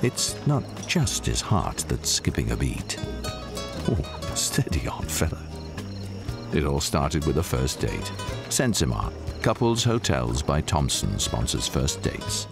It's not just his heart that's skipping a beat. Oh, steady on, fella. It all started with a first date. Sensimar Couples Hotels by Thomson sponsors first dates.